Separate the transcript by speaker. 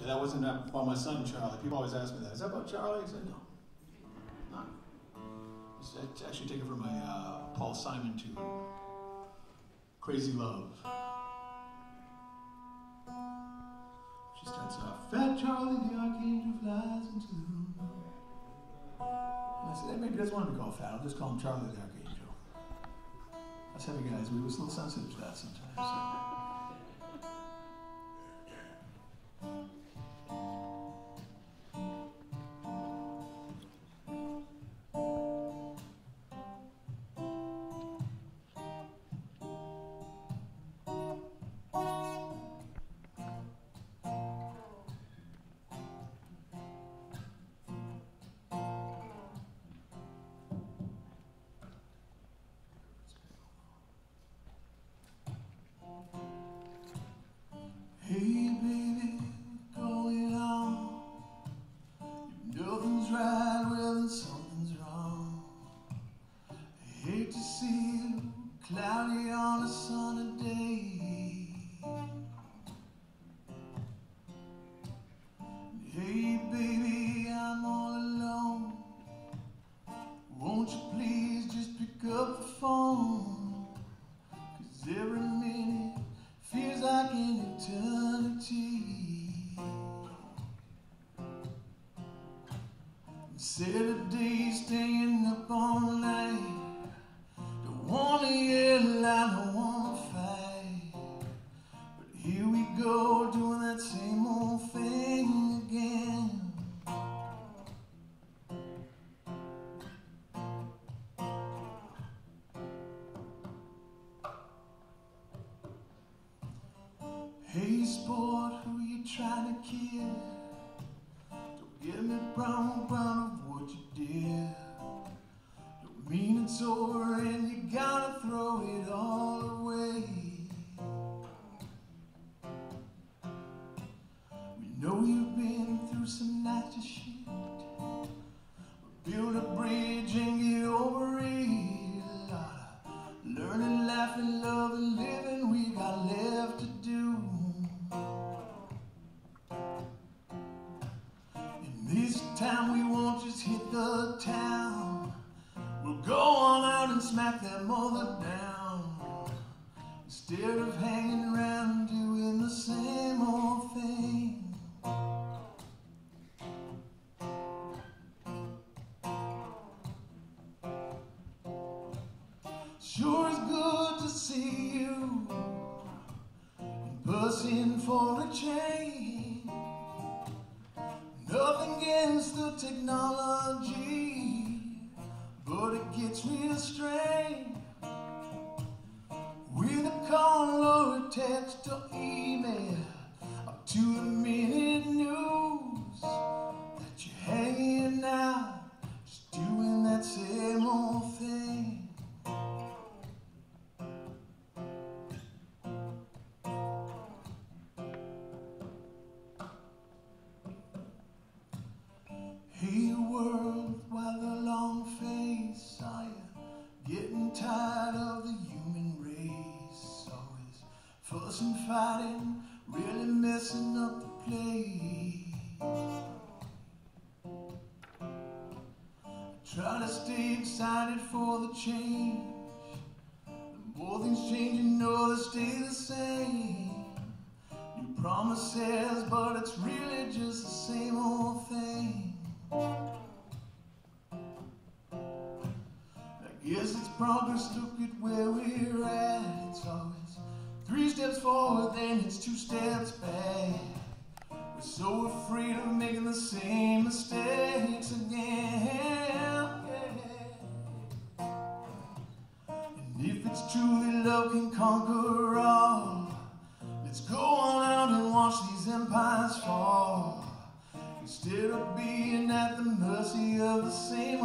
Speaker 1: Say that wasn't about my son Charlie. People always ask me that. Is that about Charlie? I said no. Not. It's actually taken from my uh, Paul Simon tune. Crazy Love. She starts off, Fat Charlie, the archangel flies into the room. And I said, maybe doesn't want to be called fat. I'll just call him Charlie the archangel. Us heavy guys, we was a little sensitive to that sometimes. So. Cloudy on a sunny day. Hey baby, I'm all alone. Won't you please just pick up the phone? Cause every minute feels like an eternity. Days staying Hey sport, who you trying to kill? Don't get me wrong, proud of what you did. Don't mean it's over and you gotta throw it all away. We know you've been through some of shit. But build a time we won't just hit the town. We'll go on out and smack that mother down. Instead of hanging around doing the same old thing. Sure is good to see you buzzing for a change. Technology, but it gets real strange. With a call or a text or email, up to the fussing, fighting, really messing up the place. Try to stay excited for the change. The more things change, you they stay the same. New promises, but it's really just the same old thing. I guess it's progress, look at where we're at. It's always steps forward, then it's two steps back. We're so afraid of making the same mistakes again. And if it's true that love can conquer all, let's go on out and watch these empires fall. Instead of being at the mercy of the same